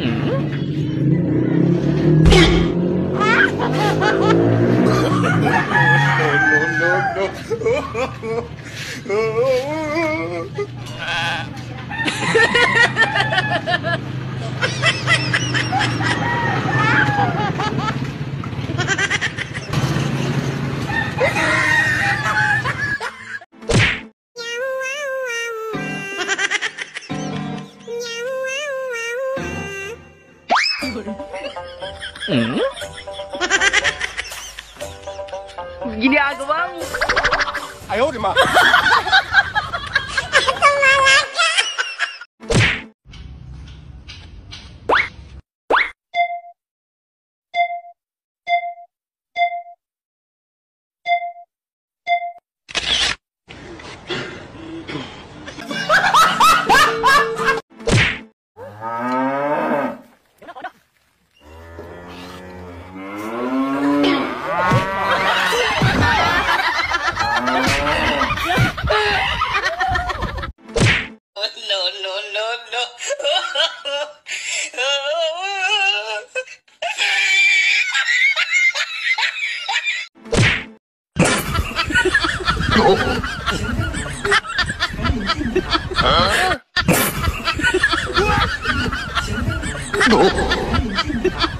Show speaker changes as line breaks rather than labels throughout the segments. Ha ha ha ha ha! Hmm? Ginagawa mo. Ayaw, di ba? phút Hả?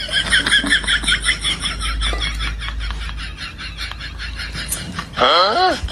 Huh?